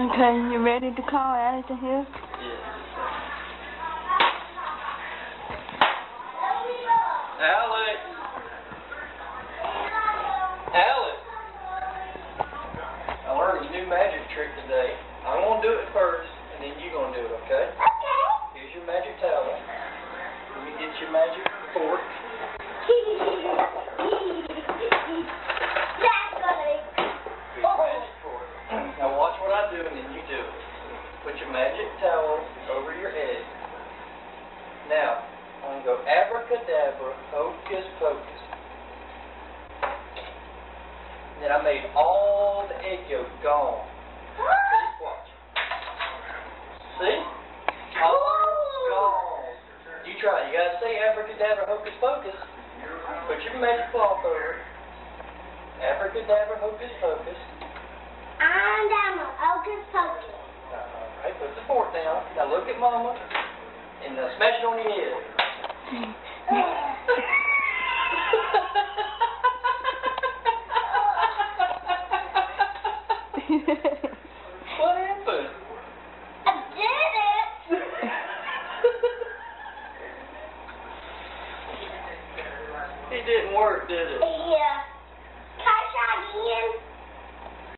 Okay, you ready to call Allison here? Alex. Alex. I learned a new magic trick today. I'm gonna do it first, and then you're gonna do it, okay? Here's your magic towel. Let me get your magic fork. Here's your magic fork. Now watch what I do, and then you do it. Put your magic towel over your head. Now, I'm gonna go abracadabra, hocus pocus. Then I made all the egg yolk gone. See? Watch. See? All gone. You try. You gotta say abracadabra, hocus pocus. Put your magic cloth over it. Abracadabra, hocus pocus. forth now. Now look at Mama and uh, smash it on your head. what happened? I did it. it didn't work, did it? Yeah.